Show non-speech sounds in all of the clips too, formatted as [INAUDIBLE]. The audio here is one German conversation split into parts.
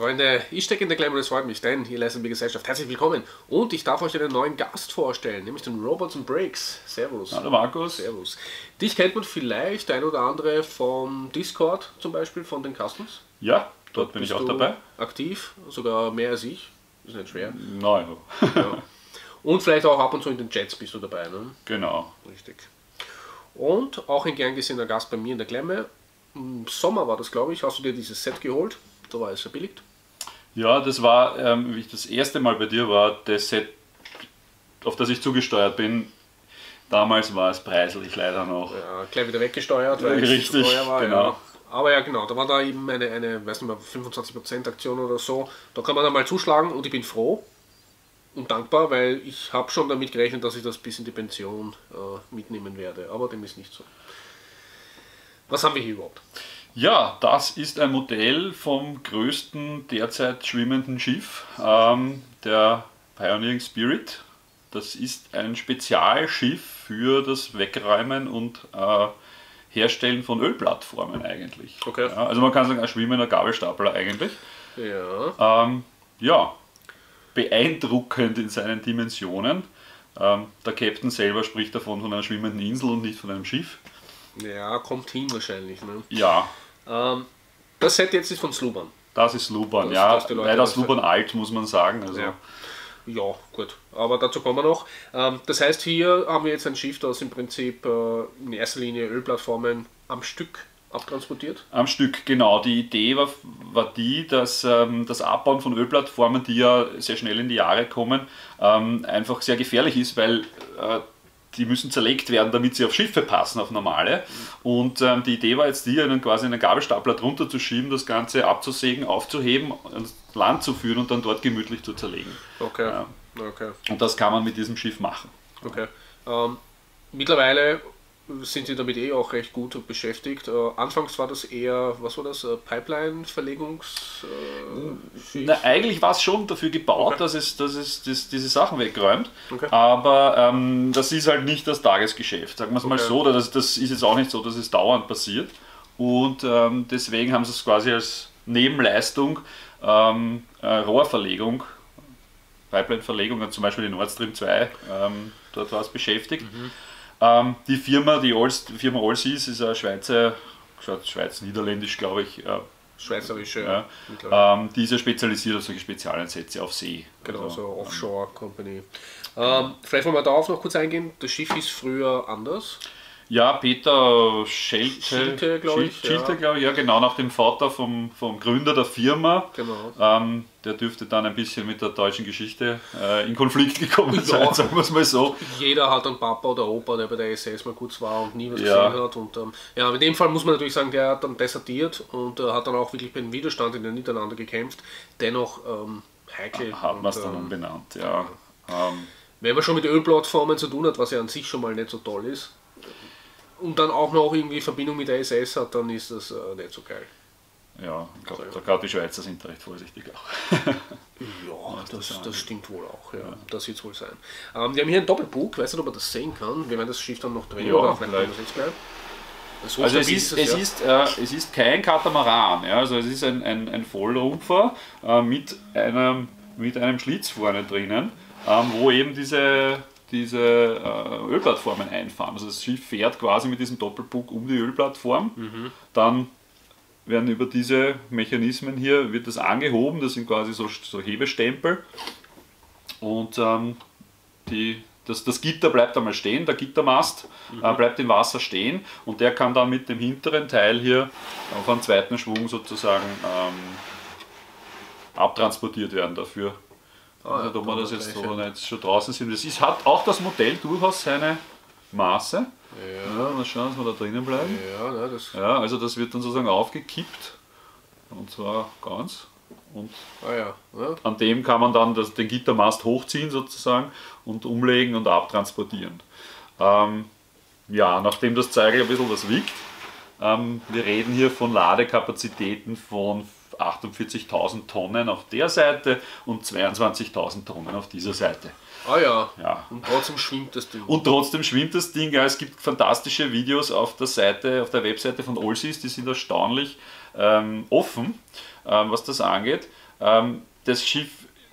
Freunde, ich stecke in der Glamour, es freut mich, denn hier leistet mir Gesellschaft. Herzlich willkommen und ich darf euch einen neuen Gast vorstellen, nämlich den Robots and Breaks. Servus. Hallo Markus. Servus. Dich kennt man vielleicht, der ein oder andere vom Discord zum Beispiel, von den Customs. Ja, dort bin ich auch dabei. Aktiv, sogar mehr als ich. Ist nicht schwer. Nein. Ja. Und vielleicht auch ab und zu in den Chats bist du dabei, ne? Genau. Richtig. Und auch ein gern gesehener Gast bei mir in der Glemme. Im Sommer war das, glaube ich, hast du dir dieses Set geholt. Da war es verbilligt. Ja, das war, ähm, wie ich das erste Mal bei dir war, das Set, auf das ich zugesteuert bin. Damals war es preislich leider noch. Ja, gleich wieder weggesteuert, weil es richtig, zu teuer war. genau. Ja. Aber ja, genau, da war da eben eine, eine weiß nicht mehr, 25% Aktion oder so. Da kann man dann mal zuschlagen und ich bin froh und dankbar, weil ich habe schon damit gerechnet, dass ich das bis in die Pension äh, mitnehmen werde. Aber dem ist nicht so. Was haben wir hier überhaupt? Ja, das ist ein Modell vom größten derzeit schwimmenden Schiff, ähm, der Pioneering Spirit. Das ist ein Spezialschiff für das Wegräumen und äh, Herstellen von Ölplattformen eigentlich. Okay. Ja, also man kann sagen, ein schwimmender Gabelstapler eigentlich. Ja, Ähm, ja, beeindruckend in seinen Dimensionen. Ähm, der Captain selber spricht davon von einer schwimmenden Insel und nicht von einem Schiff. Ja kommt hin wahrscheinlich. Ne? Ja, Ähm, das Set jetzt ist von Sluban. das ist Luban. Das- ja, das leider das ist Luban alt, muss man sagen. Also, Ja. Ja, gut. Aber dazu kommen wir noch. Ähm, das heißt, hier haben wir jetzt ein Schiff, das im Prinzip äh, in erster Linie Ölplattformen am Stück abtransportiert. Am Stück, genau. Die Idee war, war die, dass ähm, das Abbauen von Ölplattformen, die ja sehr schnell in die Jahre kommen, ähm, einfach sehr gefährlich ist, weil äh, die müssen zerlegt werden, damit sie auf Schiffe passen, auf normale. Und ähm, die Idee war jetzt die, einen, quasi einen Gabelstapler drunter zu schieben, das Ganze abzusägen, aufzuheben, ans Land zu führen und dann dort gemütlich zu zerlegen. Okay. Ja. Okay. Und das kann man mit diesem Schiff machen. okay. Ähm, mittlerweile sind sie damit eh auch recht gut beschäftigt. Äh, anfangs war das eher, was war das, äh, Pipeline-Verlegungs... Äh, Na, eigentlich war es schon dafür gebaut, Okay. dass es, dass es das, diese Sachen wegräumt. Okay. Aber ähm, das ist halt nicht das Tagesgeschäft. Sagen wir es mal Okay. so, oder das, das ist jetzt auch nicht so, dass es dauernd passiert. Und ähm, deswegen haben sie es quasi als Nebenleistung ähm, äh, Rohrverlegung, Pipeline-Verlegung, zum Beispiel die Nord Stream 2 ähm, dort war es beschäftigt. Mhm. Ähm, die Firma, die, Alls, Firma Allseas ist eine Schweizer, Schweiz-Niederländisch, glaube ich, äh, schweizerische. ja. ähm, die ist ja spezialisiert auf solche Spezialeinsätze auf See. Genau, Also, so Offshore Company. Ähm, vielleicht wollen wir darauf noch kurz eingehen. Das Schiff ist früher anders. Ja, Peter Schelte, Schielte, glaub ich, Schielte, ja. glaub ich, ja, genau nach dem Vater vom, vom Gründer der Firma. Genau. Ähm, der dürfte dann ein bisschen mit der deutschen Geschichte äh, in Konflikt gekommen Ja. sein, sagen wir es mal so. Jeder hat einen Papa oder Opa, der bei der SS mal kurz war und nie was Ja. gesehen hat. Und ähm, ja, in dem Fall muss man natürlich sagen, der hat dann desertiert und äh, hat dann auch wirklich beim Widerstand in den Niederlanden gekämpft. Dennoch ähm, heikel. Hat man es dann ähm, umbenannt, ja. Ähm, Wenn man schon mit Ölplattformen zu tun hat, was ja an sich schon mal nicht so toll ist, und dann auch noch irgendwie Verbindung mit der SS hat, dann ist das äh, nicht so geil. ja, ich glaube, gerade die Schweizer sind da recht vorsichtig auch. [LAUGHS] Ja, das, das das stimmt wohl auch. Ja, Das wird es wohl sein. Ähm, wir haben hier einen Doppelbug, weiß nicht, ob man das sehen kann. Wir werden das Schiff dann noch drehen Ja, oder vielleicht wir es gleich. So Also es ist, es, ja. ist, äh, es ist kein Katamaran, ja? also es ist ein, ein, ein Vollrumpfer äh, mit, einem, mit einem Schlitz vorne drinnen, ähm, wo eben diese, diese äh, Ölplattformen einfahren. Also das Schiff fährt quasi mit diesem Doppelbug um die Ölplattform, dann werden über diese Mechanismen hier, wird das angehoben, das sind quasi so, so Hebestempel. Und ähm, die, das, das Gitter bleibt einmal stehen, der Gittermast äh, bleibt im Wasser stehen. Und der kann dann mit dem hinteren Teil hier auf einen zweiten Schwung sozusagen ähm, abtransportiert werden. Dafür. Ah, also, ob wir da das jetzt ja. nicht schon draußen sind. Das ist, hat auch das Modell durchaus seine Maße. Ja, Ja, mal schauen, dass wir da drinnen bleiben. ja, ne, das, Ja, also das wird dann sozusagen aufgekippt und zwar ganz. Und ah ja, ja. an dem kann man dann das, den Gittermast hochziehen sozusagen und umlegen und abtransportieren. Ähm, ja, nachdem das Zeigel ein bisschen was wiegt, ähm, wir reden hier von Ladekapazitäten von 48.000 Tonnen auf der Seite und 22.000 Tonnen auf dieser Seite. Ah ja. Ja. Und trotzdem schwimmt das Ding. Und trotzdem schwimmt das Ding. Ja, es gibt fantastische Videos auf der Seite, auf der Webseite von Allseas, die sind erstaunlich ähm, offen, ähm, was das angeht. Ähm, das Schiff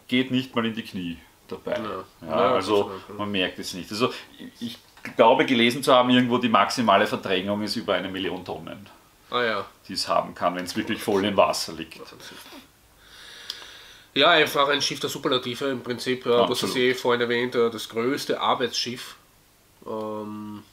geht nicht mal in die Knie dabei. Ja. Ja, also man merkt es nicht. Also ich glaube gelesen zu haben, irgendwo die maximale Verdrängung ist über eine Million Tonnen, Ah ja. die es haben kann, wenn es wirklich voll im Wasser liegt. Ja, einfach ein Schiff der Superlative im Prinzip, äh, was. Sie eh vorhin erwähnt, äh, das größte Arbeitsschiff ähm,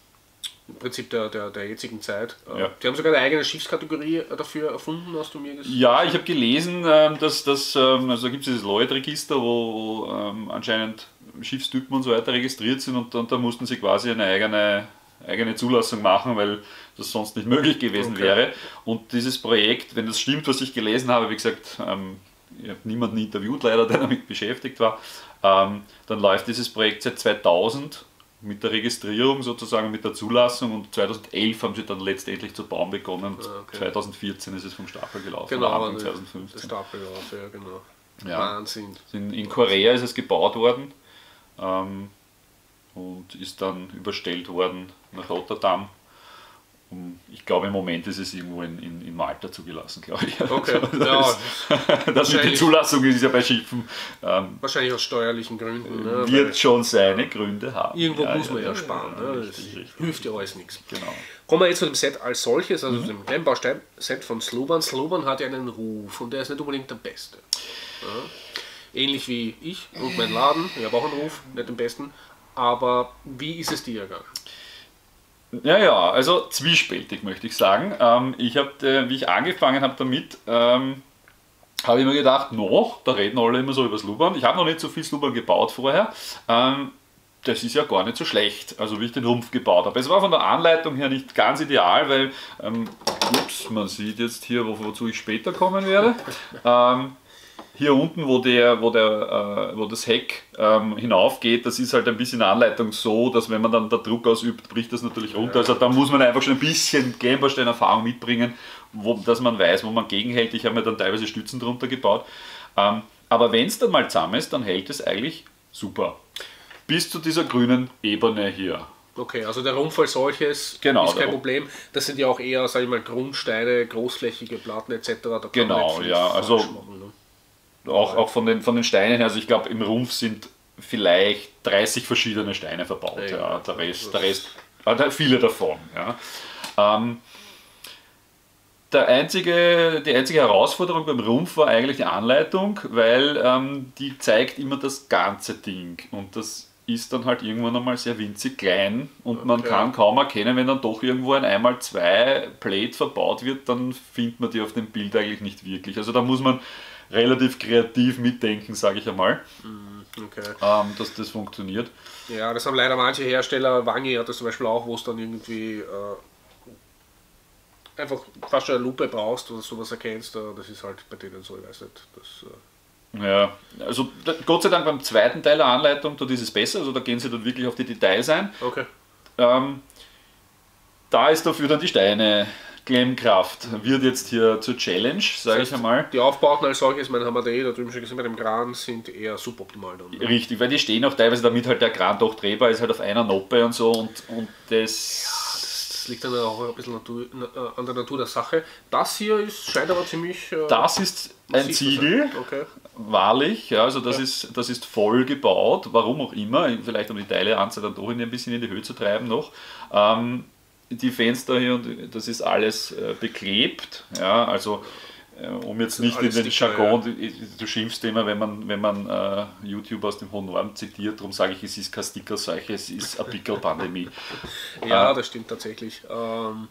im Prinzip der, der, der jetzigen Zeit. Äh, Ja. Die haben sogar eine eigene Schiffskategorie äh, dafür erfunden, hast du mir gesagt? Ja, ich habe gelesen, ähm, dass das, ähm, also da gibt es dieses Lloyd-Register, wo, wo ähm, anscheinend Schiffstypen und so weiter registriert sind und, und da mussten sie quasi eine eigene, eigene Zulassung machen, weil das sonst nicht möglich gewesen Okay. wäre. Und dieses Projekt, wenn das stimmt, was ich gelesen habe, wie gesagt, ähm, ich habe niemanden interviewt leider, der damit beschäftigt war, ähm, dann läuft dieses Projekt seit 2000 mit der Registrierung sozusagen, mit der Zulassung und 2011 haben sie dann letztendlich zu bauen begonnen. Ah, okay. 2014 ist es vom Stapel gelaufen, Genau, Anfang der 2015. Stapel raus, ja genau. Ja. Wahnsinn. In, in Korea ist es gebaut worden ähm, und ist dann überstellt worden nach Rotterdam. Um, ich glaube, im Moment ist es irgendwo in, in, in Malta zugelassen, glaube ich. Okay, Also, [LAUGHS] ja, das, das [LAUGHS] mit der Zulassung ist ja bei Schiffen, ähm, Wahrscheinlich aus steuerlichen Gründen. Ne? wird weil schon seine Gründe haben. Irgendwo Ja, muss man ja, ja, sparen. ja, ne? richtig, das richtig. hilft ja alles nichts. Genau. Kommen wir jetzt zu dem Set als solches, Mhm. also dem Klemmbaustein-Set von Sloban. Sloban hat ja einen Ruf und der ist nicht unbedingt der beste. Ähnlich wie ich und mein Laden, ich habe auch einen Ruf, nicht den besten. Aber wie ist es dir gegangen? Ja, ja, also zwiespältig möchte ich sagen. Ähm, ich habe, äh, wie ich angefangen habe damit, ähm, habe ich mir gedacht, no, da reden alle immer so über Sluban. Ich habe noch nicht so viel Sluban gebaut vorher. Ähm, das ist ja gar nicht so schlecht, also wie ich den Rumpf gebaut habe. Es war von der Anleitung her nicht ganz ideal, weil, ähm, ups, man sieht jetzt hier, wo, wozu ich später kommen werde. Hier unten, wo, der, wo, der, äh, wo das Heck ähm, hinaufgeht, das ist halt ein bisschen Anleitung so, dass wenn man dann da Druck ausübt, bricht das natürlich runter. Also da muss man einfach schon ein bisschen Klemmbaustein-Erfahrung mitbringen, wo, dass man weiß, wo man gegenhält. Ich habe mir dann teilweise Stützen drunter gebaut. Ähm, aber wenn es dann mal zusammen ist, dann hält es eigentlich super. Bis zu dieser grünen Ebene hier. Okay, also der Rumpf als solches Genau, ist kein. Problem. Das sind ja auch eher, sage ich mal, Grundsteine, großflächige Platten etc. Da kann Genau, man nicht viel ja, also-? Auch, auch von, den, von den Steinen her, also ich glaube, im Rumpf sind vielleicht 30 verschiedene Steine verbaut. Ja, Ja, der Rest, der Rest ah, viele davon. Ja. Ähm, der einzige, die einzige Herausforderung beim Rumpf war eigentlich die Anleitung, weil ähm, die zeigt immer das ganze Ding und das ist dann halt irgendwann einmal sehr winzig klein und man Okay. kann kaum erkennen, wenn dann doch irgendwo ein 1x2 Plate verbaut wird, dann findet man die auf dem Bild eigentlich nicht wirklich. Also da muss man relativ kreativ mitdenken, sage ich einmal, Okay. ähm, dass das funktioniert. Ja, das haben leider manche Hersteller. Wangi hat das zum Beispiel auch, wo es dann irgendwie äh, einfach fast schon eine Lupe brauchst oder sowas erkennst. Äh, das ist halt bei denen so, ich weiß nicht. Das, äh, Ja, also da- Gott sei Dank beim zweiten Teil der Anleitung, dort ist es besser, also da gehen sie dann wirklich auf die Details ein. okay. Ähm, da ist dafür dann die Steine. Klemmkraft wird jetzt hier zur Challenge, sage ich einmal. Die Aufbauten als solches, mein haben wir da eh da drüben schon gesehen, bei dem Kran sind eher suboptimal dann. ne? Richtig, weil die stehen auch teilweise, damit halt der Kran doch drehbar ist, halt auf einer Noppe und so und, und das, Das liegt dann auch ein bisschen Natur, äh, an der Natur der Sache. Das hier ist, scheint aber ziemlich. Äh, das ist ein Ziegel. Okay. wahrlich, ja, also das, Ist, das ist voll gebaut, warum auch immer, vielleicht um die Teileanzahl dann doch ein bisschen in die Höhe zu treiben noch. Ähm, die Fenster hier, und das ist alles äh, beklebt, ja, also äh, um jetzt nicht in den Jargon, du, du schimpfst immer, wenn man, wenn man äh, YouTube aus dem hohen Norden zitiert, darum sage ich, es ist kein Stickerseuche, es ist eine Pickel-Pandemie. [LAUGHS] Ja, das stimmt tatsächlich. Ähm,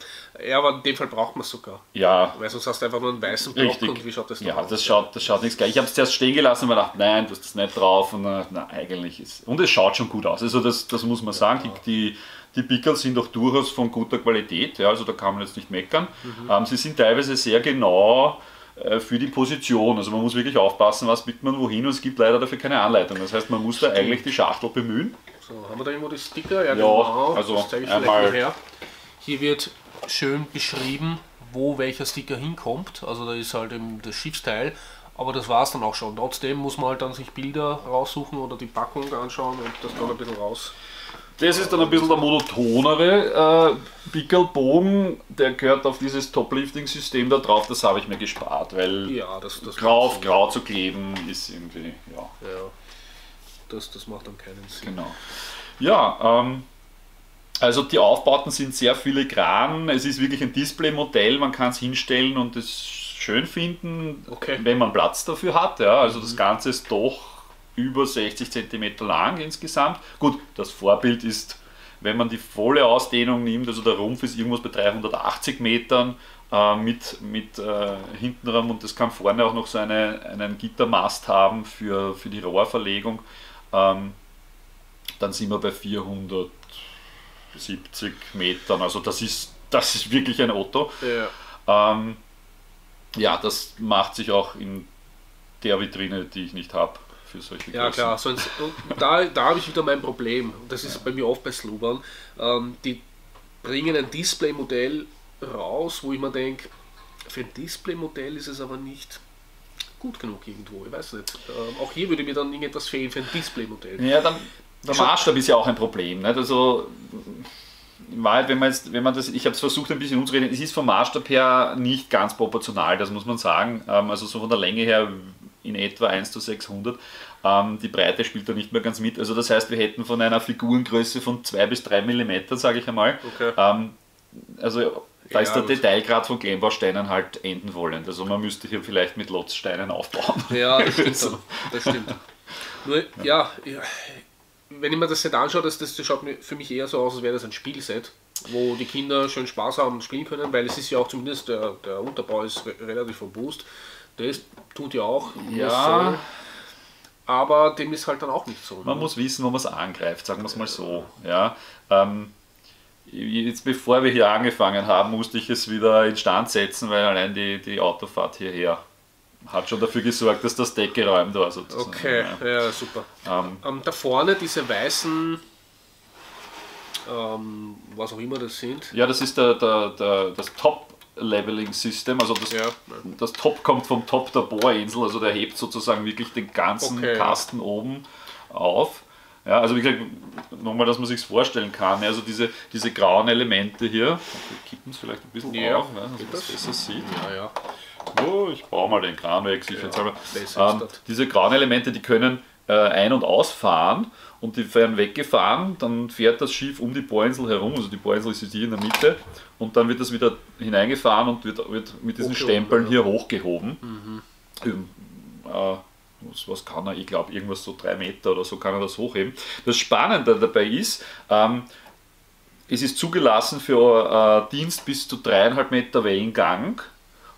ja, aber in dem Fall braucht man es sogar. Ja, Weil sonst hast du einfach nur einen weißen Block Richtig. und wie schaut das Ja, aus? das schaut, das schaut nichts gleich. Ich habe es zuerst stehen gelassen und mir gedacht, nein, du hast das nicht drauf. Und dann, na, eigentlich ist. Und es schaut schon gut aus. Also das, das muss man sagen. Die, die, die Pickel sind auch durchaus von guter Qualität. Ja, also da kann man jetzt nicht meckern. Mhm. Ähm, sie sind teilweise sehr genau äh, für die Position. Also man muss wirklich aufpassen, was blickt man wohin und es gibt leider dafür keine Anleitung. Das heißt, man muss da eigentlich die Schachtel bemühen. So, haben wir da irgendwo die Sticker? Ja, also das zeige ich einmal- her. Hier wird schön beschrieben, wo welcher Sticker hinkommt. Also da ist halt eben das Schiffsteil. Aber das war es dann auch schon. Trotzdem muss man halt dann sich Bilder raussuchen oder die Packung anschauen und das dann ein bisschen raus Das ist dann ein bisschen der monotonere äh, Pickelbogen, der gehört auf dieses Toplifting-System da drauf, das habe ich mir gespart, weil Ja, das, das grau auf grau zu kleben ist irgendwie, ja. Ja, das, das macht dann keinen Sinn. genau. Ja, ähm, also die Aufbauten sind sehr filigran, es ist wirklich ein Display-Modell, man kann es hinstellen und es schön finden, Okay. wenn man Platz dafür hat. Ja. Also das Ganze ist doch über 60 cm lang insgesamt. Gut, das Vorbild ist, wenn man die volle Ausdehnung nimmt, also der Rumpf ist irgendwas bei 380 Metern äh, mit, mit äh, hintenrum und das kann vorne auch noch so eine, einen Gittermast haben für, für die Rohrverlegung. Ähm, dann sind wir bei 470 Metern. Also das ist, das ist wirklich ein Auto. Ja. Ähm, ja, das macht sich auch in der Vitrine, die ich nicht habe, für solche Ja Größen. klar, sonst, da, da habe ich wieder mein Problem. Und das ist bei mir oft bei Slubern. Ähm, die bringen ein Displaymodell raus, wo ich mir denke, für ein Displaymodell ist es aber nicht gut genug irgendwo. Ich weiß nicht. Ähm, auch hier würde mir dann irgendetwas fehlen für ein Displaymodell. Ja, dann, der Maßstab ist ja auch ein Problem. Nicht? Also, in Wahrheit, wenn man jetzt, wenn man das, ich habe es versucht ein bisschen umzureden, es ist vom Maßstab her nicht ganz proportional, das muss man sagen. Ähm, also so von der Länge her in etwa 1 zu 600. Ähm, die Breite spielt da nicht mehr ganz mit. Also das heißt, wir hätten von einer Figurengröße von 2 bis 3 mm, sage ich einmal. Okay. Ähm, also da ist Ja, der gut. Detailgrad von Klemmbausteinen halt enden wollend. Also man müsste hier vielleicht mit Lotzsteinen aufbauen. Ja, das [LAUGHS] stimmt. dann. Das stimmt. Nur, ja. ja, wenn ich mir das Set anschaue, das, das schaut für mich eher so aus, als wäre das ein Spielset, wo die Kinder schön Spaß haben und spielen können, weil es ist ja auch zumindest der, der Unterbau ist re relativ robust. Das tut ja auch. Ja. Aber dem ist halt dann auch nicht so. Man muss wissen, wo man es angreift, sagen wir es mal so. Ja, ähm, jetzt bevor wir hier angefangen haben, musste ich es wieder instand setzen, weil allein die, die Autofahrt hierher hat schon dafür gesorgt, dass das Deck geräumt war. Sozusagen. Okay, ja, super. Ähm, Ähm, da vorne diese weißen, ähm, was auch immer das sind. ja, das ist der, der, der, das Top-Leveling-System, also das, Ja. das Top kommt vom Top der Bohrinsel, also der hebt sozusagen wirklich den ganzen Okay, ja. Kasten oben auf. Ja, also wie gesagt, nochmal, dass man sich vorstellen kann, ja, also diese, diese grauen Elemente hier, wir kippen es vielleicht ein bisschen Ja, auf, ja, dass man es besser sieht. Ja, ja. Oh, ich baue mal den Kran weg, sicherheitshalber. ist Ähm, diese grauen Elemente, die können ein- und ausfahren und die werden weggefahren, dann fährt das Schiff um die Bohrinsel herum, also die Bohrinsel ist jetzt hier in der Mitte und dann wird das wieder hineingefahren und wird, wird mit diesen Hochgehoben, Stempeln ja. hier hochgehoben. Ähm, äh, was, was kann er? Ich glaube, irgendwas so drei Meter oder so kann er das hochheben. Das Spannende dabei ist, ähm, es ist zugelassen für äh, Dienst bis zu dreieinhalb Meter Wellengang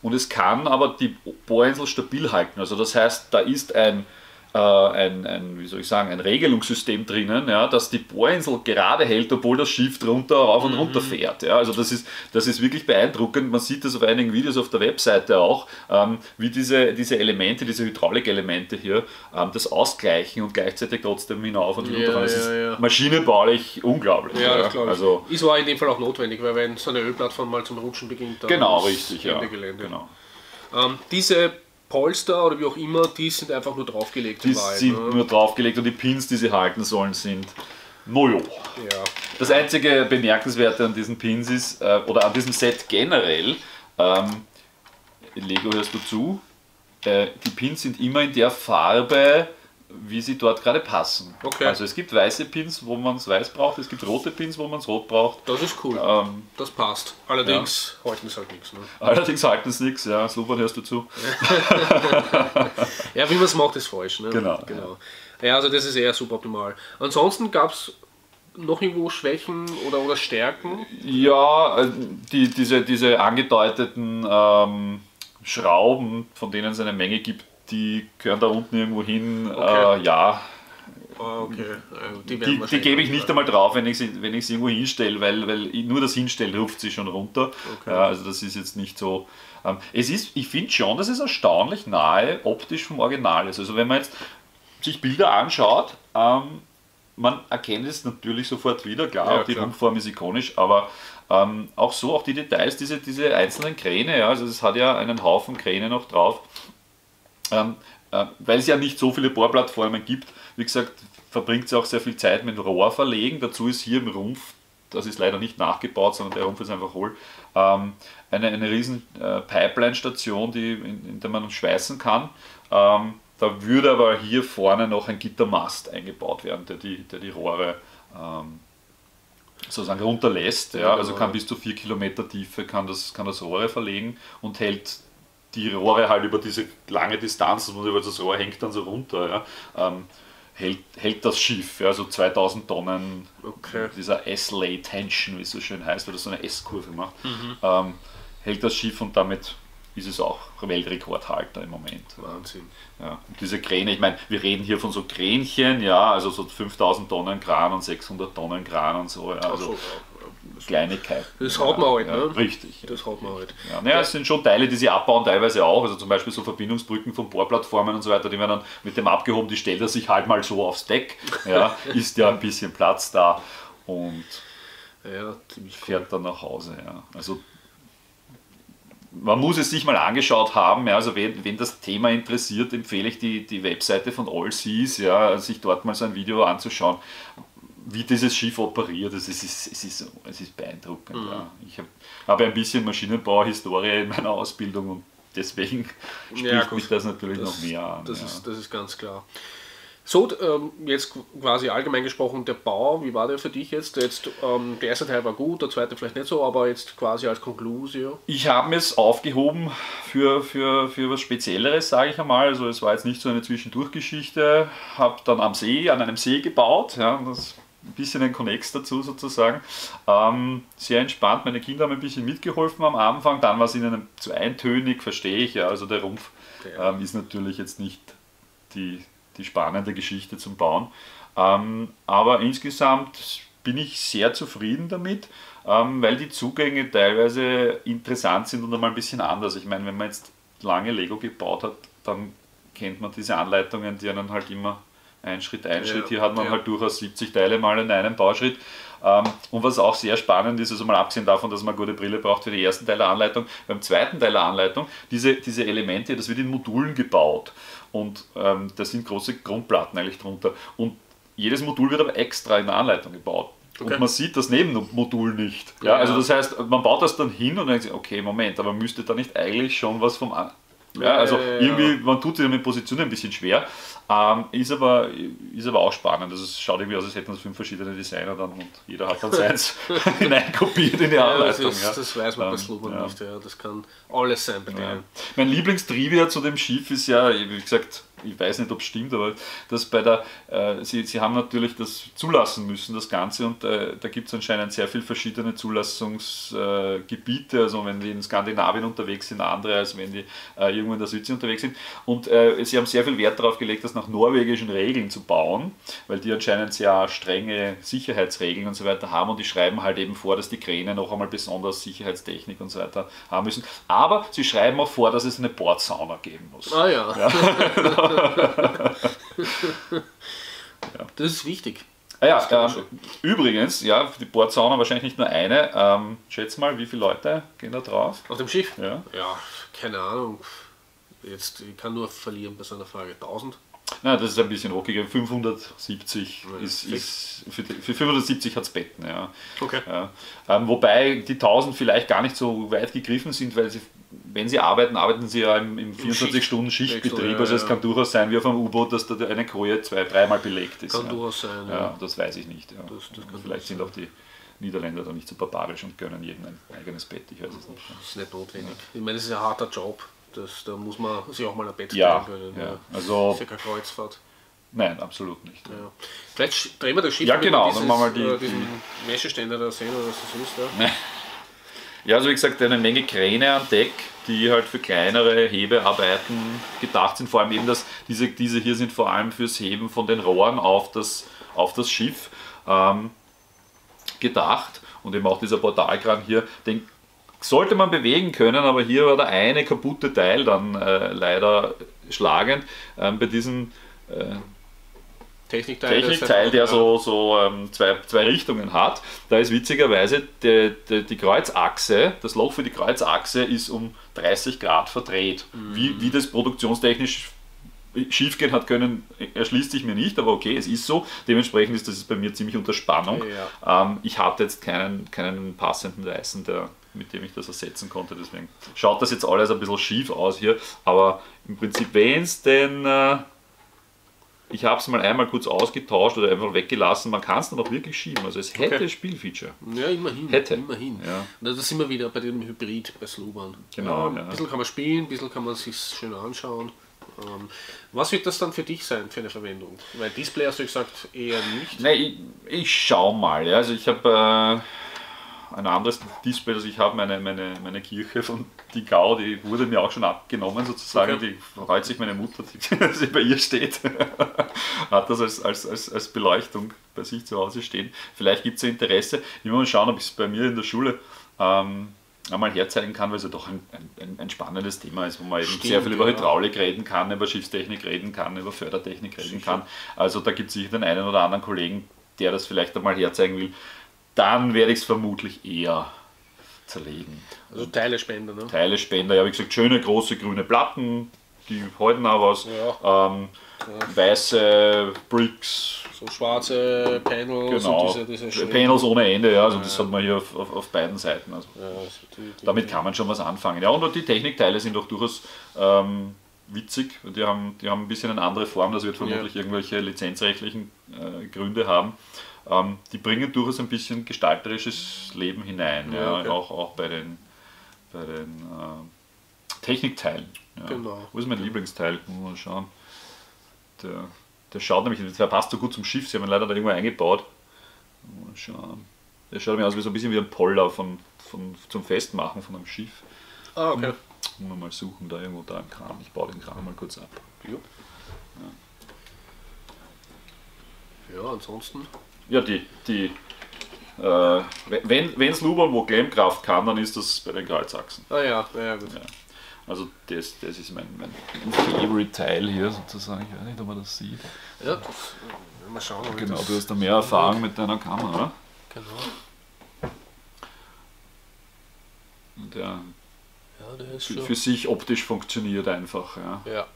und es kann aber die Bohrinsel stabil halten. Also das heißt, da ist ein, äh, ein, ein, wie soll ich sagen, ein Regelungssystem drinnen, ja, dass die Bohrinsel gerade hält, obwohl das Schiff drunter rauf und runter fährt. Ja. Also das ist, das ist wirklich beeindruckend. Man sieht das auf einigen Videos auf der Webseite auch, ähm, wie diese, diese Elemente, diese Hydraulikelemente hier, ähm, das ausgleichen und gleichzeitig trotzdem hinauf und Ja, hinunter fahren. Das ja, ist ja. maschinenbaulich unglaublich. Ja, das glaube ich. Also, ist aber in dem Fall auch notwendig, weil wenn so eine Ölplattform mal zum Rutschen beginnt, dann genau, ist richtig. Ja. Gelände. Genau. Ähm, diese Polster oder wie auch immer, die sind einfach nur draufgelegt. Die Wahrheit, sind ne? nur draufgelegt und die Pins, die sie halten sollen, sind Nojo. ja. Das einzige Bemerkenswerte an diesen Pins ist, äh, oder an diesem Set generell, ähm, Lego hörst du zu, äh, die Pins sind immer in der Farbe, wie sie dort gerade passen. Okay. Also es gibt weiße Pins, wo man es weiß braucht, es gibt rote Pins, wo man es rot braucht. Das ist cool. Ähm, Das passt. Allerdings halten es halt nichts. Ne? [LAUGHS] allerdings halten es nichts, ja, Sloban hörst du zu. [LAUGHS] Ja, wie man es macht, ist falsch. Ne? Genau, genau. Ja, also das ist eher suboptimal. Ansonsten gab es noch irgendwo Schwächen oder, oder Stärken. Ja, äh, die, diese, diese angedeuteten ähm, Schrauben, von denen es eine Menge gibt, die gehören da unten irgendwo hin. Okay. Äh, ja, Ah, okay. Die, die, die gebe ich nicht einmal drauf, wenn ich sie, wenn ich sie irgendwo hinstelle, weil, weil nur das Hinstellen ruft sie schon runter. Okay. Ja, also das ist jetzt nicht so. Ähm, es ist, ich finde schon, dass es erstaunlich nahe optisch vom Original ist. Also wenn man jetzt sich Bilder anschaut, ähm, man erkennt es natürlich sofort wieder, klar, Ja, die. Rumpfform ist ikonisch, aber ähm, auch so, auch die Details, diese, diese einzelnen Kräne, ja, also es hat ja einen Haufen Kräne noch drauf. Ähm, äh, weil es ja nicht so viele Bohrplattformen gibt, wie gesagt, verbringt sie auch sehr viel Zeit mit Rohrverlegen. Dazu ist hier im Rumpf, das ist leider nicht nachgebaut, sondern der Rumpf ist einfach hohl, ähm, eine, eine riesen äh, Pipeline-Station, in, in der man schweißen kann. Ähm, da würde aber hier vorne noch ein Gittermast eingebaut werden, der die, der die Rohre ähm, sozusagen runterlässt. Ja, also kann bis zu vier Kilometer Tiefe kann das, kann das Rohre verlegen und hält die Rohre halt über diese lange Distanz, über das Rohr hängt dann so runter, ja, ähm, hält, hält das Schiff, ja, so 2000 Tonnen, okay. dieser S-Lay Tension, wie es so schön heißt, weil das so eine S-Kurve macht, mhm. ähm, hält das Schiff und damit ist es auch Weltrekordhalter im Moment. Wahnsinn. Ja, und diese Kräne, ich meine, wir reden hier von so Kränchen, ja, also so 5000 Tonnen Kran und 600 Tonnen Kran und so. Ja, also so, Kleinigkeiten. Das haut man halt, ja, ne? Richtig. Das haut man halt. Ja, naja, es sind schon Teile, die sie abbauen, teilweise auch. Also zum Beispiel so Verbindungsbrücken von Bohrplattformen und so weiter, die werden dann mit dem abgehoben, die stellt er sich halt mal so aufs Deck. Ja, [LAUGHS] ist ja ein bisschen Platz da und ja, fährt dann nach Hause. Ja. Also man muss es sich mal angeschaut haben. Ja, also wenn, wenn das Thema interessiert, empfehle ich die, die Webseite von All Seas, ja, sich dort mal so ein Video anzuschauen, wie dieses Schiff operiert. Also es, ist, es, ist, es ist beeindruckend. Mhm. Ja. Ich habe hab ein bisschen Maschinenbau-Historie in meiner Ausbildung und deswegen [LAUGHS] spricht ja, mich das natürlich das, noch mehr an. Das, ja. ist, das ist ganz klar. So, ähm, jetzt quasi allgemein gesprochen, der Bau, wie war der für dich jetzt? jetzt ähm, der erste Teil war gut, der zweite vielleicht nicht so, aber jetzt quasi als Konklusio? Ich habe mir es aufgehoben für, für, für was Spezielleres, sage ich einmal. Also es war jetzt nicht so eine Zwischendurchgeschichte. Habe dann am See, an einem See gebaut. Ja, das ein bisschen ein Connex dazu sozusagen. Ähm, sehr entspannt, meine Kinder haben ein bisschen mitgeholfen am Anfang, dann war es ihnen zu eintönig, verstehe ich. Ja, also der Rumpf ähm, ist natürlich jetzt nicht die die spannende Geschichte zum Bauen. Ähm, aber insgesamt bin ich sehr zufrieden damit, ähm, weil die Zugänge teilweise interessant sind und einmal ein bisschen anders. Ich meine, wenn man jetzt lange Lego gebaut hat, dann kennt man diese Anleitungen, die einen halt immer ein Schritt, ein ja, Schritt. Hier hat man ja. halt durchaus 70 Teile mal in einem Bauschritt. Ähm, und was auch sehr spannend ist, also mal abgesehen davon, dass man eine gute Brille braucht für den ersten Teil der Anleitung, beim zweiten Teil der Anleitung, diese, diese Elemente, das wird in Modulen gebaut. Und ähm, da sind große Grundplatten eigentlich drunter. Und jedes Modul wird aber extra in der Anleitung gebaut. Okay. Und man sieht das Nebenmodul nicht. Ja, ja, Also das heißt, man baut das dann hin und denkt sich, okay, Moment, aber müsste da nicht eigentlich schon was vom... An ja, also irgendwie, man tut sich mit Positionen ein bisschen schwer. Ähm, ist, aber, ist aber auch spannend. Also es schaut irgendwie aus, als hätten es fünf verschiedene Designer dann und jeder hat dann [LAUGHS] seins [LAUGHS] hineinkopiert in die Anleitung. Das, ist, ja. das weiß man bei Slogan ja. nicht. Ja. Das kann alles sein bei ja. Mein Lieblingstrivia zu dem Schiff ist ja, wie gesagt, ich weiß nicht, ob es stimmt, aber dass bei der, äh, sie, sie haben natürlich das zulassen müssen, das Ganze, und äh, da gibt es anscheinend sehr viele verschiedene Zulassungsgebiete, äh, also wenn die in Skandinavien unterwegs sind, andere als wenn die äh, irgendwo in der Südsee unterwegs sind. Und äh, sie haben sehr viel Wert darauf gelegt, das nach norwegischen Regeln zu bauen, weil die anscheinend sehr strenge Sicherheitsregeln und so weiter haben und die schreiben halt eben vor, dass die Kräne noch einmal besonders Sicherheitstechnik und so weiter haben müssen. Aber sie schreiben auch vor, dass es eine Bordsauna geben muss. Ah ja. ja. [LAUGHS] Das ist wichtig. Ah ja, ähm, übrigens, ja, die Bordsauna wahrscheinlich nicht nur eine. Ähm, schätz mal, wie viele Leute gehen da drauf? Auf dem Schiff? Ja. Ja, keine Ahnung. Jetzt, ich kann nur verlieren bei so einer Frage. 1000? Na, das ist ein bisschen rockiger. 570 ja, ist, ist für, für 570 hat es Betten, ja. Okay. Ja. Ähm, wobei die 1000 vielleicht gar nicht so weit gegriffen sind, weil sie wenn sie arbeiten, arbeiten sie ja im, im 24-Stunden-Schichtbetrieb. Also es kann durchaus sein, wie auf einem U-Boot, dass da eine Koje zwei, dreimal belegt ist. Kann durchaus sein. Ja. das weiß ich nicht. Das, das Vielleicht sind auch die Niederländer da nicht so barbarisch und gönnen jedem ein eigenes Bett. Ich weiß es nicht. Das ist nicht notwendig. Ich meine, es ist ein harter Job. Das, da muss man sich auch mal ein Bett ja, können. Ja. Also, das ist ja keine Kreuzfahrt. Nein, absolut nicht. Ja. Vielleicht drehen wir das Schiff ja, genau, dieses, dann machen wir die, äh, diesen Mescheständer da sehen oder was das ist. Ja. [LAUGHS] ja, also wie gesagt, eine Menge Kräne an Deck die halt für kleinere Hebearbeiten gedacht sind. Vor allem eben, dass diese, diese hier sind vor allem fürs Heben von den Rohren auf das, auf das Schiff ähm, gedacht. Und eben auch dieser Portalkran hier, den sollte man bewegen können, aber hier war der eine kaputte Teil dann äh, leider schlagend. Ähm, bei diesem äh, Technikteil, Technikteil der so, so ähm, zwei, zwei Richtungen hat. Da ist witzigerweise die, die, die, Kreuzachse, das Loch für die Kreuzachse ist um 30 Grad verdreht. Mhm. Wie, wie das produktionstechnisch schiefgehen hat können, erschließt sich mir nicht, aber okay, es ist so. Dementsprechend ist das bei mir ziemlich unter Spannung. Ja. Ähm, ich hatte jetzt keinen, keinen passenden Dyson, der, mit dem ich das ersetzen konnte. Deswegen schaut das jetzt alles ein bisschen schief aus hier. Aber im Prinzip, wenn es denn. Äh, ich habe es mal einmal kurz ausgetauscht oder einfach weggelassen. Man kann es dann auch wirklich schieben. Also es hätte Okay. Spielfeature. Ja, immerhin. Hätte. Immerhin. Ja. Da sind wir wieder bei dem Hybrid bei Sluban. Genau, Ja, ja. Ein bisschen kann man spielen, ein bisschen kann man sich schön anschauen. Ähm, was wird das dann für dich sein, für eine Verwendung? Weil Display hast du gesagt, eher nicht. Nee, ich, ich schau mal. Ja. Also ich habe äh, ein anderes Display, also ich habe meine, meine, meine Kirche von Digau, die wurde mir auch schon abgenommen sozusagen. Okay. Die freut sich meine Mutter, die, [LAUGHS] dass sie bei ihr steht. Hat das als, als, als, als Beleuchtung bei sich zu Hause stehen. Vielleicht gibt es ja Interesse. Ich muss mal schauen, ob ich es bei mir in der Schule ähm, einmal herzeigen kann, weil es ja doch ein, ein, ein spannendes Thema ist, wo man eben Stimmt, sehr viel über ja. Hydraulik reden kann, über Schiffstechnik reden kann, über Fördertechnik reden Sicher. kann. Also da gibt es sicher den einen oder anderen Kollegen, der das vielleicht einmal herzeigen will. Dann werde ich es vermutlich eher zerlegen. Also Teilespender, ne? Teilespender, ja wie gesagt, schöne große grüne Platten, die halten auch was. Ja. Ähm, weiße Bricks, So schwarze Panels genau. und diese, diese Panels ohne Ende, ja, also das hat man hier auf, auf, auf beiden Seiten. Also. Ja, also die, die, Damit kann man schon was anfangen. Ja, und die Technikteile sind auch durchaus ähm, witzig. Die haben, die haben ein bisschen eine andere Form, das wird vermutlich irgendwelche lizenzrechtlichen äh, Gründe haben. Ähm, die bringen durchaus ein bisschen gestalterisches Leben hinein, ja, Ja, okay. auch, auch bei den, bei den äh, Technikteilen. Ja. Genau. Wo ist mein Lieblingsteil? Mal schauen. Der, der schaut nämlich, der passt so gut zum Schiff, sie haben ihn leider da irgendwo eingebaut. Mal schauen. Der schaut mir aus wie so ein bisschen wie ein Poller von, von, zum Festmachen von einem Schiff. Ah, okay. Muss man mal suchen, da irgendwo da im Kram. Ich baue den Kram mal kurz ab. Ja. ja, ansonsten. Ja, die, die äh, wenn wenn Sluban wo Klemmkraft kann, dann ist das bei den Kreuzachsen. Ah ja, ja gut. Ja. Also das, das ist mein, mein, mein Favorite-Teil hier sozusagen. Ich weiß nicht, ob man das sieht. Ja, das, äh, mal schauen. ob Genau, du hast da mehr Erfahrung mit deiner Kamera. Genau. Und der Ja, ist für, schon. für sich optisch funktioniert einfach. Ja. Ja.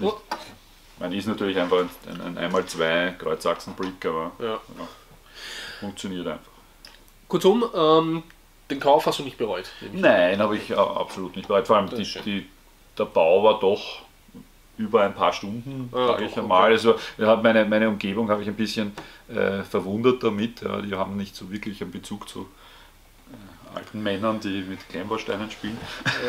Nicht, man ist natürlich einfach ein, ein, ein 1x2 Kreuzachsen-Brick, aber ja. ja, funktioniert einfach. Kurzum, ähm, den Kauf hast du nicht bereut. Nein, habe ich absolut nicht bereit. Vor allem die, die, der Bau war doch über ein paar Stunden, Ah, sage ich einmal. okay. Also ja, meine, meine Umgebung habe ich ein bisschen äh, verwundert damit. Ja, die haben nicht so wirklich einen Bezug zu alten Männern, die mit Klemmbausteinen spielen.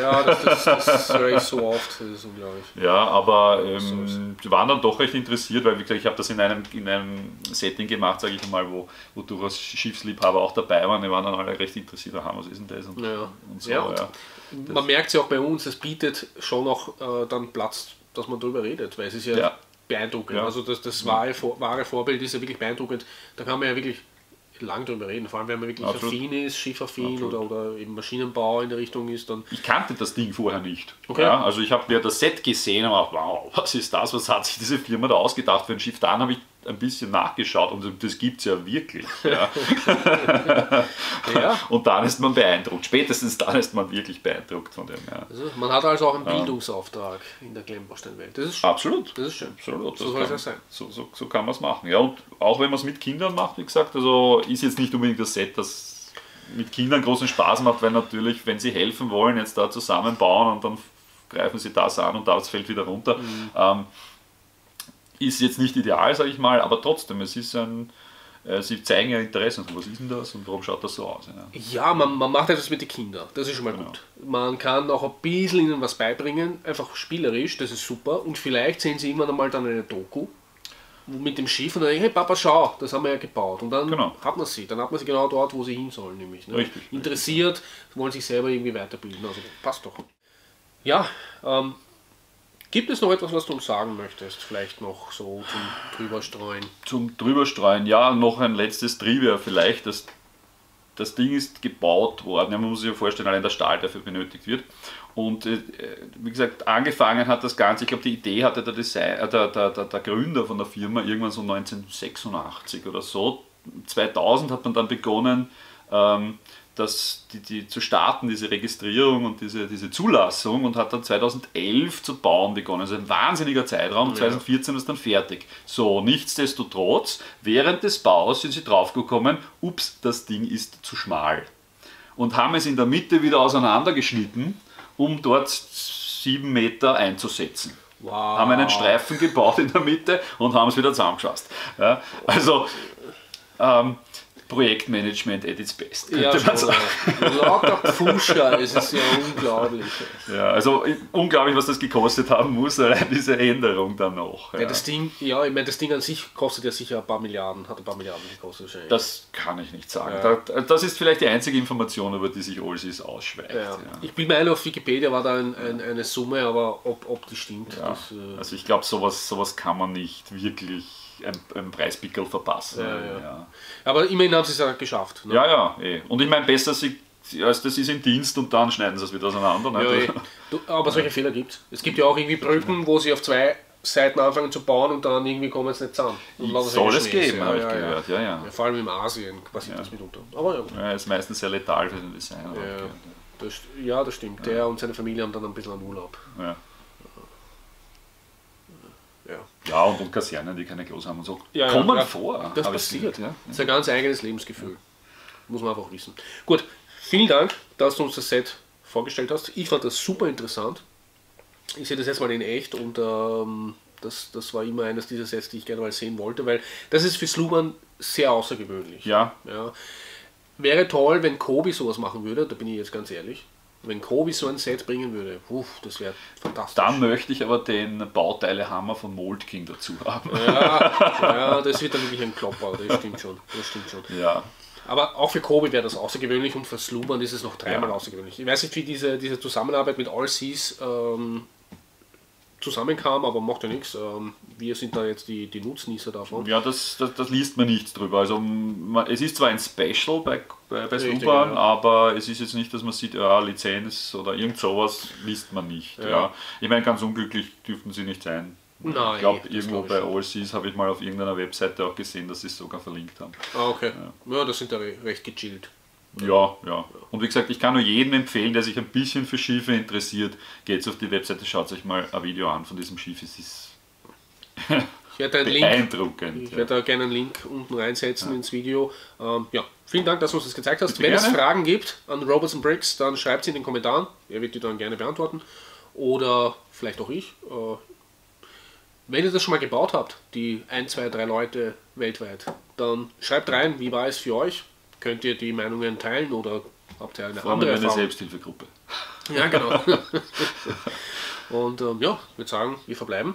Ja, das, das, das höre ich so oft. Das ist unglaublich. Ja, aber ähm, die waren dann doch recht interessiert, weil wie gesagt, ich habe das in einem, in einem Setting gemacht, sage ich mal, wo, wo durchaus Schiffsliebhaber auch dabei waren. Die waren dann alle recht interessiert, aha, was ist denn das? Und, Ja. und so, Ja, ja. und Man merkt es ja auch bei uns, es bietet schon auch äh, dann Platz, dass man darüber redet, weil es ist ja, Ja. beeindruckend. Ja. Also das, das wahre, wahre Vorbild ist ja wirklich beeindruckend. Da kann man ja wirklich lang drüber reden. Vor allem, wenn man wirklich Absolut. affin ist, schiffaffin oder, oder eben Maschinenbau in der Richtung ist, dann Ich kannte das Ding vorher nicht. Okay. Ja, also ich habe mir das Set gesehen und gedacht, wow, [LAUGHS] was ist das? Was hat sich diese Firma da ausgedacht für ein Schiff? Dann habe ich ein bisschen nachgeschaut und das gibt es ja wirklich. [LAUGHS] Ja. ja. Und dann ist man beeindruckt. Spätestens dann ist man wirklich beeindruckt von dem. Ja. Also man hat also auch einen Bildungsauftrag in der Klemmbausteinwelt. Das ist schön. Absolut. Das ist schön. Absolut. So das soll es kann- ja sein. So, so, so kann man es machen. Ja, und auch wenn man es mit Kindern macht, wie gesagt, also ist jetzt nicht unbedingt das Set, das mit Kindern großen Spaß macht, weil natürlich, wenn sie helfen wollen, jetzt da zusammenbauen und dann greifen sie das an und das fällt wieder runter, Mhm. ähm, ist jetzt nicht ideal, sage ich mal, aber trotzdem, es ist ein, äh, sie zeigen ja Interesse. Und was ist denn das und warum schaut das so aus? Ja. Ja, man, man macht etwas mit den Kindern. Das ist schon mal Genau. gut. Man kann auch ein bisschen ihnen was beibringen, einfach spielerisch, das ist super. Und vielleicht sehen sie irgendwann einmal dann eine Doku mit dem Schiff und dann denken, hey Papa, schau, das haben wir ja gebaut. Und dann Genau. hat man sie. Dann hat man sie genau dort, wo sie hin sollen, nämlich. Ne? Richtig, Interessiert, wollen sich selber irgendwie weiterbilden. Also passt doch. Ja, ähm, gibt es noch etwas, was du uns sagen möchtest? Vielleicht noch so zum Drüberstreuen. Zum Drüberstreuen, ja, noch ein letztes Trivia vielleicht. Das, das Ding ist gebaut worden, ja, man muss sich ja vorstellen, allein der Stahl dafür benötigt wird. Und äh, wie gesagt, angefangen hat das Ganze, ich glaube, die Idee hatte der, Design, äh, der, der, der, der Gründer von der Firma irgendwann so 1986 oder so. 2000 hat man dann begonnen, ähm, das, die, die zu starten, diese Registrierung und diese, diese Zulassung und hat dann 2011 zu bauen begonnen. Also ein wahnsinniger Zeitraum. 2014 ist dann fertig. So, nichtsdestotrotz, während des Baus sind sie draufgekommen, ups, das Ding ist zu schmal. Und haben es in der Mitte wieder auseinandergeschnitten, um dort sieben Meter einzusetzen. Wow. Haben einen Streifen gebaut in der Mitte und haben es wieder zusammengefasst. Ja, also ähm, Projektmanagement at its best, Ja. Lauter Pusher, es ist ja unglaublich. Ja, also unglaublich, was das gekostet haben muss, allein diese Änderung dann noch. Ja. Ja, das Ding, ja, ich meine, das Ding an sich kostet ja sicher ein paar Milliarden, hat ein paar Milliarden gekostet wahrscheinlich. Das kann ich nicht sagen. Ja. Da- Das ist vielleicht die einzige Information, über die sich Allseas ausschweigt. ja. Ich bin mir ein, auf Wikipedia war da ein, ein, eine Summe, aber ob, ob die stimmt, das, äh, Also ich glaube, sowas, sowas kann man nicht wirklich ein, ein Preispickel verpassen. Ja, ja. aber immerhin haben sie es ja geschafft. Ne? Ja, ja, eh. Und ich meine, besser sie, als das ist im Dienst und dann schneiden sie es wieder auseinander. Ne? Ja, eh. [LAUGHS] du, aber solche Fehler gibt es. Es gibt ja auch irgendwie Brücken, wo sie auf zwei Seiten anfangen zu bauen und dann irgendwie kommen es nicht zusammen. Soll es geben, habe ich gehört. Ja, ja. Vor allem im Asien passiert das mitunter. Aber ja. Ist meistens sehr letal für den Designer. das, ja das stimmt. Der und seine Familie haben dann ein bisschen an Urlaub. Ja. Ja. Ja, und, und Kasernen, die keine Klos haben und so. Ja, ja, Kommen ja. vor. Das passiert. gehört, Das ist ein ganz eigenes Lebensgefühl. Muss man einfach wissen. Gut, vielen Dank, dass du uns das Set vorgestellt hast. Ich fand das super interessant. Ich sehe das jetzt mal in echt und ähm, das, das war immer eines dieser Sets, die ich gerne mal sehen wollte, weil das ist für Sluban sehr außergewöhnlich. Ja, Ja. Wäre toll, wenn Kobi sowas machen würde, da bin ich jetzt ganz ehrlich. Wenn Kobi so ein Set bringen würde, uff, das wäre fantastisch. dann möchte ich aber den Bauteilehammer von Mold King dazu haben. ja, ja, das wird dann wirklich ein Klopper, das stimmt schon. Das stimmt schon. Ja, Aber auch für Kobi wäre das außergewöhnlich und für Sluban ist es noch dreimal Ja. außergewöhnlich. Ich weiß nicht, wie diese, diese Zusammenarbeit mit All Seas ähm, zusammenkam, aber macht ja nichts. Ähm, wir sind da jetzt die, die Nutznießer davon. ja das, das, das liest man nichts drüber. Also man, es ist zwar ein Special bei, bei, bei Richtig, ja. aber es ist jetzt nicht, dass man sieht, ja, Lizenz oder irgend sowas liest man nicht. Ja. Ja. Ich meine, ganz unglücklich dürften sie nicht sein. Nein, ich glaube, irgendwo glaub ich bei Allseas habe ich mal auf irgendeiner Webseite auch gesehen, dass sie es sogar verlinkt haben. Ah, okay. Ja, das sind ja re- recht gechillt. Ja, ja. Und wie gesagt, ich kann nur jedem empfehlen, der sich ein bisschen für Schiffe interessiert, geht auf die Webseite, schaut euch mal ein Video an von diesem Schiff. Es ist [LAUGHS] Ich werde einen Link, beeindruckend. ich werde da gerne einen Link unten reinsetzen ins Video. Ähm, ja, vielen Dank, dass du uns das gezeigt hast. Bitte Wenn es gerne. Fragen gibt an Roberts Bricks, dann schreibt sie in den Kommentaren. Er wird die dann gerne beantworten. Oder vielleicht auch ich. Äh, wenn ihr das schon mal gebaut habt, die 1, 2, 3 Leute weltweit, dann schreibt rein, wie war es für euch? Könnt ihr die Meinungen teilen oder habt ihr eine Vor andere eine Erfahrung? Selbsthilfegruppe. Ja, genau. [LAUGHS] Und ähm, ja, ich würde sagen, wir verbleiben.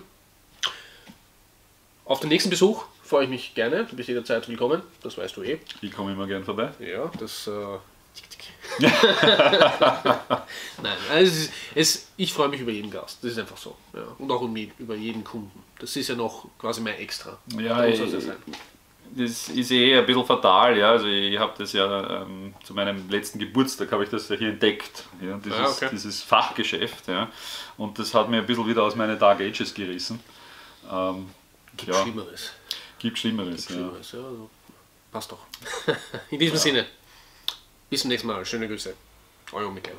Auf den nächsten Besuch freue ich mich gerne. Du bist jederzeit willkommen, das weißt du eh. Ich komme immer gern vorbei. Ja, das. Äh, [LAUGHS] Nein, also es ist, es, ich freue mich über jeden Gast. Das ist einfach so. Ja. Und auch um, über jeden Kunden. Das ist ja noch quasi mein Extra. Ja, Da muss ich- das ja ist eh ein bisschen fatal, ja. Also ich habe das ja ähm, zu meinem letzten Geburtstag habe ich das ja hier entdeckt, ja, dieses, Ah, okay. dieses Fachgeschäft, ja. Und das hat mir ein bisschen wieder aus meinen Dark Ages gerissen. Ähm, Gibt ja, Schlimmeres. gibt Schlimmeres. Ja. Schlimmeres, ja. Also, passt doch. [LAUGHS] In diesem Sinne, bis zum nächsten Mal. Schöne Grüße. Euer Michael.